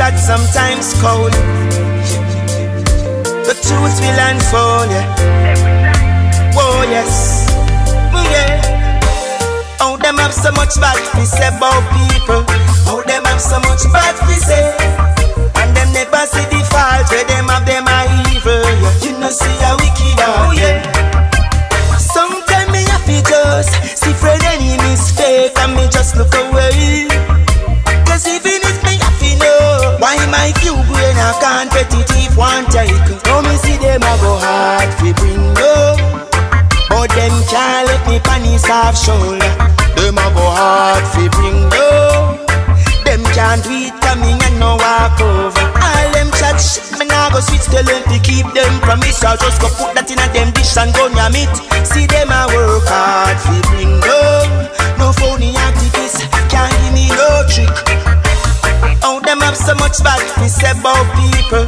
hot, sometimes cold. The truth will unfold, yeah. Whoa, yes. Mm, yeah. Oh, them have so much bad to say about people. Oh, them have so much bad to say. And them never see take. Oh, me see them a go hard fi bring low. But them can't let me panic off shoulder. Them a go hard fi bring low. Them can't do it coming and no walk over. All them chat shit, me nah go switch tell them to keep them promise. I'll just go put that in a them dish and go yam it. See them a work hard fi bring low. No phony activists can't give me no trick. Oh, them have so much bad to say about people.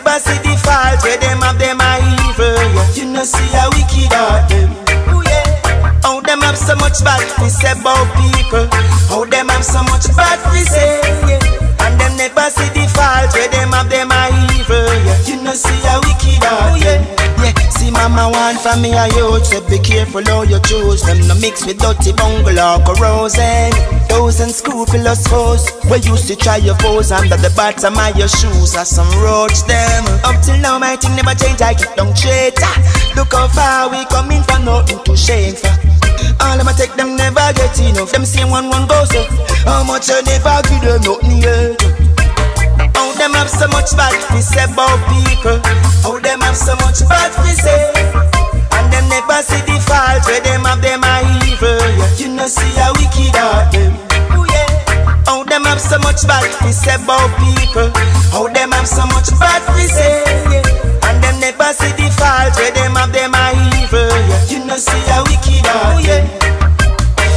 Never see the fault where them have them are evil. Yeah. You know, see how wicked are them. Ooh, yeah. Oh, them have so much bad to say about people. Oh, them have so much bad to say. Yeah. And them never see the fault where them have them are evil. Yeah. You know, see how wicked are them. Yeah, see mama want from me a youth So be careful how you choose Them no mix with dirty bungle or corrosion unscrupulous foes We used to try your foes Under the bottom of your shoes. As some roach them. Up till now my thing never change I keep down traitor ah, Look how far we coming from. Nothing to shame for. All of my take them never get enough. Them same one one go so How much I never give them? Nothing yet. Oh, them have so much bad to say about people. Oh, them have so much bad to say. And them never see the fault where them have them are evil. Yeah. You know, see how have so much bad to say about people. Oh, them have so much bad to say. Yeah. And them never see the fault where them have them are evil. Yeah. You know, see how wicked are yeah.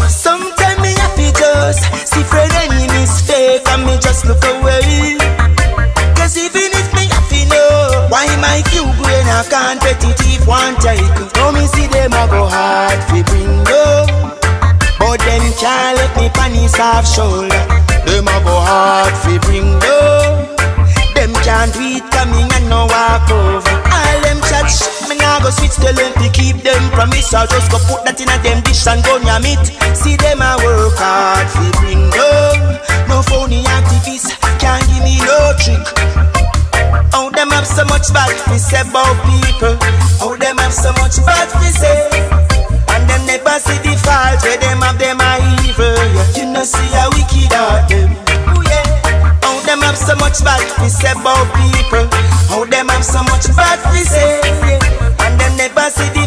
Sometimes me to just see friend enemies fake and me just look away. Cause even if me to know Why my few brain are competitive one take Now me see them a go hard fi bring low But them can't let me panic off shoulder Them a go hard fi bring low Them can't do coming and no walk over. All them shit me nah go switch tell them to keep them promise. I'll just go put that in a them dish and go yam it. See them a work hard fi bring low No phony activists can't give me no trick. Oh, them have so much bad to say about people. Oh, them have so much bad to say. And them never see the fault where them have so much bad to say about people. Oh, them have so much bad to say. And them never see the